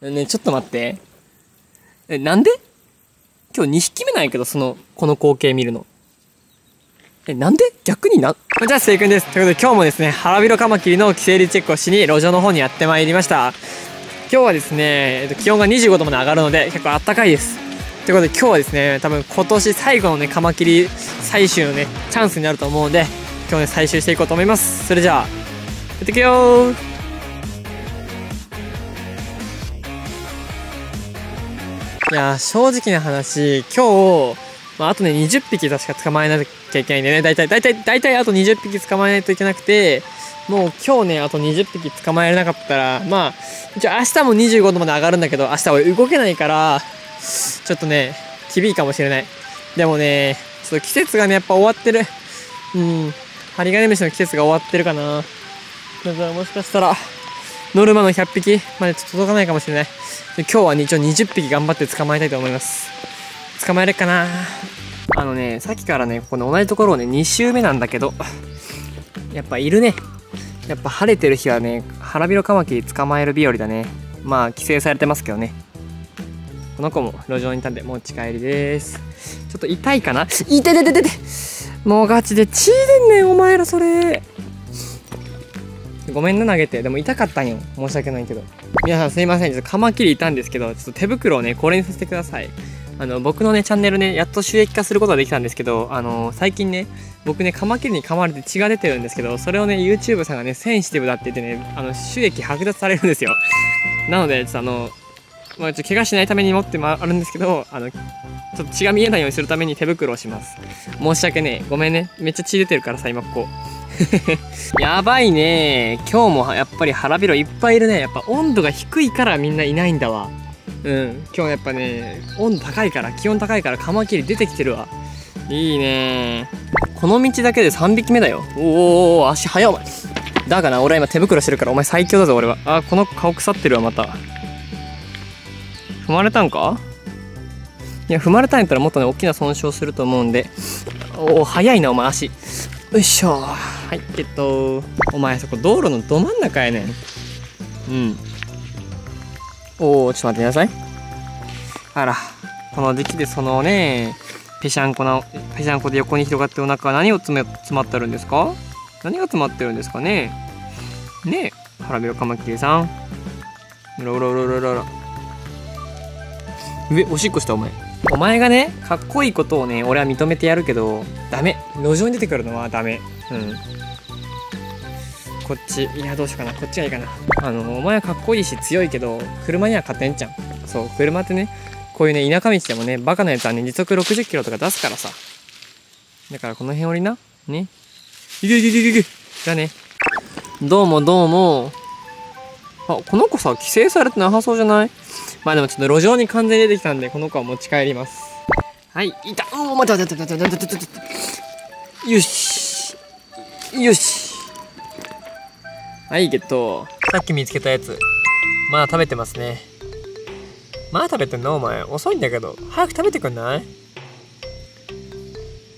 ねちょっと待って。え、なんで？今日2匹目なんやけど、その、この光景見るの。え、なんで？逆にな、じゃあ、せいくんです。ということで今日もですね、腹広カマキリの寄生率チェックをしに路上の方にやってまいりました。今日はですね、えっと、気温が25度まで上がるので、結構あったかいです。ということで今日はですね、多分今年最後のね、カマキリ採集のね、チャンスになると思うので、今日ね、採集していこうと思います。それじゃあ、やってくよーいや正直な話、今日、まあ、あとね、20匹確か捕まえなきゃいけないんでね、だいたい、だいたい、だいたいあと20匹捕まえないといけなくて、もう今日ね、あと20匹捕まえれなかったら、まあ、一応明日も25度まで上がるんだけど、明日は動けないから、ちょっとね、厳しいかもしれない。でもね、ちょっと季節がね、やっぱ終わってる。うん。ハリガネムシの季節が終わってるかな。だからもしかしたら、ノルマの100匹までちょっと届かないかもしれない。今日は、ね、一応20匹頑張って捕まえたいと思います。捕まえれっかなあのね、さっきからね、この同じところをね、2周目なんだけど、やっぱいるね。やっぱ晴れてる日はね、腹広カマキリ捕まえる日和だね。まあ、規制されてますけどね。この子も路上にいたんで持ち帰りです。ちょっと痛いかな？痛てててててもうガチで血出んねん、お前らそれ。ごめんな投げて。でも痛かったんよ。申し訳ないけど。皆さんすいません。ちょっとカマキリいたんですけど、ちょっと手袋をね、これにさせてください。あの、僕のね、チャンネルね、やっと収益化することができたんですけど、あの、最近ね、僕ね、カマキリに噛まれて血が出てるんですけど、それをね、YouTube さんがね、センシティブだって言ってね、あの、収益剥奪されるんですよ。なので、ちょっとあの、まあ、ちょっと怪我しないために持ってもあるんですけど、あの、ちょっと血が見えないようにするために手袋をします。申し訳ねえ。ごめんね。めっちゃ血出てるからさ、今ここ。やばいね今日もやっぱり腹広いっぱいいるね。やっぱ温度が低いからみんないないんだわ。うん。今日やっぱね、温度高いから、気温高いからカマキリ出てきてるわ。いいねこの道だけで3匹目だよ。おお足早お前。だから俺は今手袋してるからお前最強だぞ俺は。あ、この顔腐ってるわまた。踏まれたんか？いや、踏まれたんやったらもっとね、大きな損傷すると思うんで。おお、早いなお前足。よいしょ。はい、えっと、お前そこ道路のど真ん中やねん。うん。おお、ちょっと待ってなさい。あら、この時期でそのね、ぺしゃんこな、ぺしゃんこで横に広がってお腹は何を詰め、詰まってるんですか？何が詰まってるんですかね？ねえ、腹広カマキリさん。うろうろうろうろうろ。上、おしっこしたお前。お前がね、かっこいいことをね、俺は認めてやるけど、ダメ。路上に出てくるのはダメ。うん。こっち、いや、どうしようかな。こっちがいいかな。あの、お前はかっこいいし強いけど、車には勝てんじゃん。そう、車ってね、こういうね、田舎道でもね、バカなやつはね、時速60キロとか出すからさ。だからこの辺降りな。ね。いけいけいけいけじゃあね。どうもどうも。あ、この子さ、規制されてなさそうじゃない？まあでもちょっと路上に完全に出てきたんで、この子は持ち帰ります。はい、いた。おお、待って待って待って待って待って待って。よし。よし。はい、ゲット。さっき見つけたやつ。まあ食べてますね。まだ食べてんの？お前。遅いんだけど。早く食べてくんない？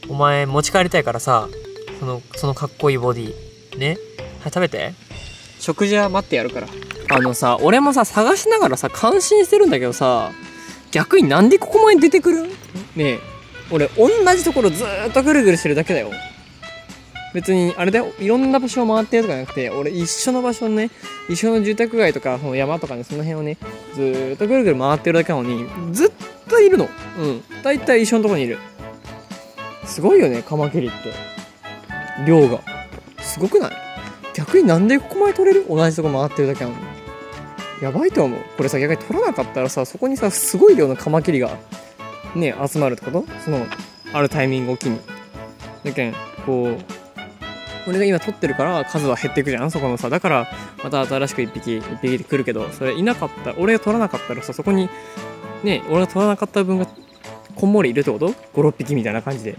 お前持ち帰りたいからさ、その、そのかっこいいボディ。ね？はい、食べて。食事は待ってやるから。あのさ、俺もさ、探しながらさ、感心してるんだけどさ、逆になんでここまで出てくる？ねえ、俺同じところずっとぐるぐるしてるだけだよ。別に、あれだよ、いろんな場所を回ってるとかじゃなくて、俺一緒の場所ね、一緒の住宅街とか、その山とかね、その辺をね、ずっとぐるぐる回ってるだけなのに、ずっといるの。うん。だいたい一緒のとこにいる。すごいよね、カマキリって。量が。すごくない？逆になんでここまで取れる？同じとこ回ってるだけなのに。やばいと思う。これさ、逆に取らなかったらさ、そこにさ、すごい量のカマキリが、ね、集まるってこと？その、あるタイミングを機に。だけん、こう、俺が今取ってるから数は減っていくじゃん？そこのさ。だから、また新しく1匹、1匹で来るけど、それいなかった、俺が取らなかったらさ、そこに、ね、俺が取らなかった分が、こんもりいるってこと ?5、6匹みたいな感じで。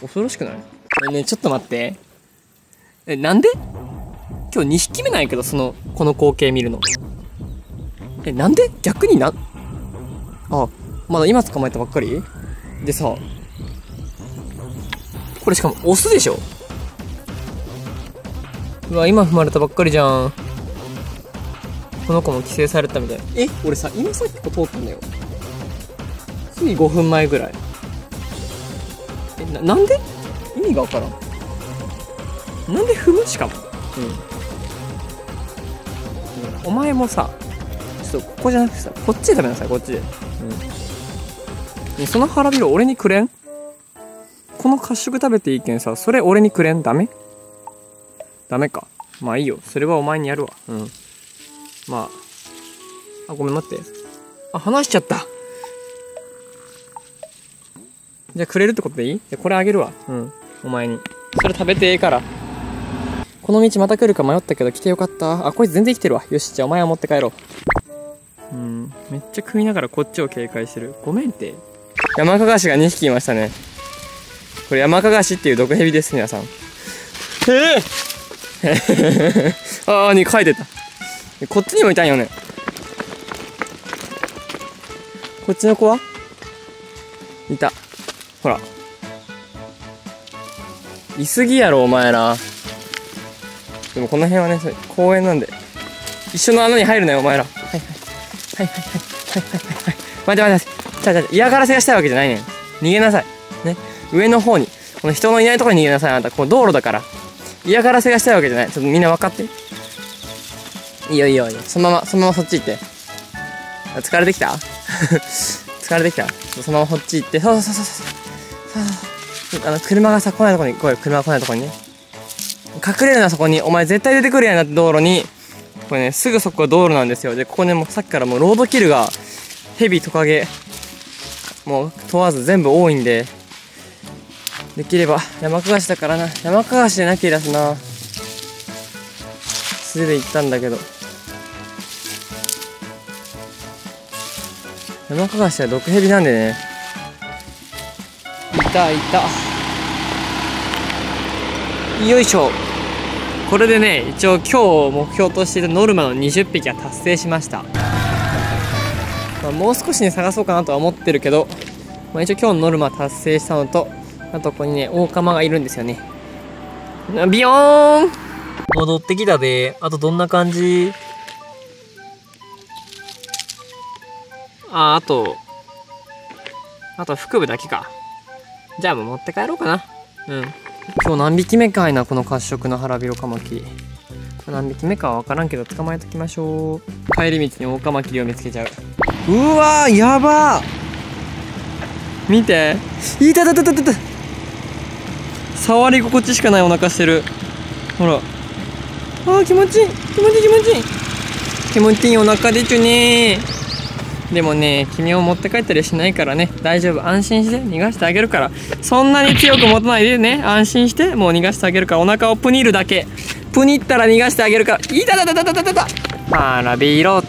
恐ろしくない？ねちょっと待って。え、なんで？今日2匹目なんやけど、その、この光景見るの。え、なんで？逆にな、あ、まだ今捕まえたばっかり？でさ、これしかもオスでしょ？うわ、今踏まれたばっかりじゃん。この子も規制されたみたい。え俺さ今さっきこ通ったんだよ。つい5分前ぐらい。えななんで？意味がわからん。なんで踏む？しかも。うん、お前もさちょっとここじゃなくてさこっちで食べなさいこっちで。うん。その腹広俺にくれん？この褐色食べていいけんさそれ俺にくれん？ダメ？ダメか。まあいいよ。それはお前にやるわ。うん。まあ。あごめん待って。あ話しちゃった。じゃあくれるってことでいい？じゃこれあげるわ。うん。お前に。それ食べてええから。この道また来るか迷ったけど来てよかった。あこいつ全然生きてるわ。よしじゃあお前は持って帰ろう。うん。めっちゃ食いながらこっちを警戒してる。ごめんって。ヤマカガシが2匹いましたね。これヤマカガシっていう毒蛇です、皆さん。えー、ああ、に書いてた。こっちにもいたんよね。こっちの子は？いた。ほら。いすぎやろ、お前ら。でもこの辺はね、公園なんで。一緒の穴に入るなよ、お前ら。はいはい。はいはいはい。はいはいはい。待て待て待て。ちゃちゃ嫌がらせがしたいわけじゃないねん。逃げなさい。ね。上の方に。この人のいないところに逃げなさい。あなた。この道路だから。嫌がらせがしたいわけじゃない。ちょっとみんな分かって。いいよいいよいいよ。そのままそのままそっち行って。疲れてきた？疲れてきた？そのままこっち行って。そうそうそうそうそう。あの車がさ来ないとこに来い車が来ないとこにね。隠れるなそこに。お前絶対出てくるやんなって道路に。これねすぐそこが道路なんですよ。でここねもうさっきからもうロードキルがヘビトカゲ。もう問わず全部多いんでできれば山かがしだからな。山かがしでなければな。素手で行ったんだけど。山かがしは毒蛇なんでね。いたいた。よいしょ。これでね一応今日目標としていたノルマの20匹は達成しました、まあ、もう少しね探そうかなとは思ってるけど、まあ、一応今日のノルマ達成したのとあとここにねオオカマがいるんですよね。ビヨーン！戻ってきたで。あとどんな感じ？ああとあと腹部だけか。じゃあもう持って帰ろうかな。うん。今日何匹目かいなこの褐色の腹広カマキリ。何匹目かは分からんけど捕まえときましょう。帰り道にオオカマキリを見つけちゃううわーやばー。見て。いたたたたたた。触り心地しかないお腹してる。ほら。あー気持ちいい。気持ちいい気持ちいい。気持ちいいお腹でちゅねでもね君を持って帰ったりしないからね。大丈夫。安心して逃がしてあげるから。そんなに強く持たないでね。安心してもう逃がしてあげるから。お腹をプニるだけ。プニったら逃がしてあげるから。いたたたたたたた。た腹ビロ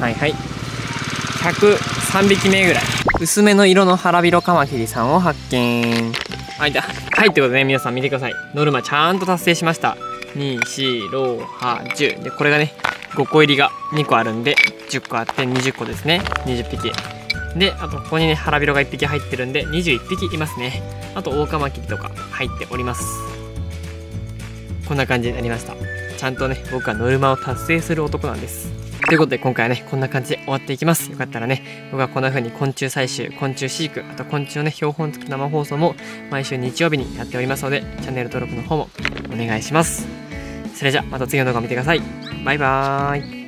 はいはい。103匹目ぐらい。薄めの色の腹ビロカマキリさんを発見。はいだはいってことでね皆さん見てください。ノルマちゃんと達成しました。24610でこれがね5個入りが2個あるんで10個あって20個ですね。20匹。であとここにね腹びろが1匹入ってるんで21匹いますね。あとオオカマキリとか入っております。こんな感じになりました。ちゃんとね僕はノルマを達成する男なんですということで今回はねこんな感じで終わっていきます。よかったらね僕はこんな風に昆虫採集昆虫飼育あと昆虫のね標本付き生放送も毎週日曜日にやっておりますのでチャンネル登録の方もお願いします。それじゃまた次の動画を見てください。バイバーイ。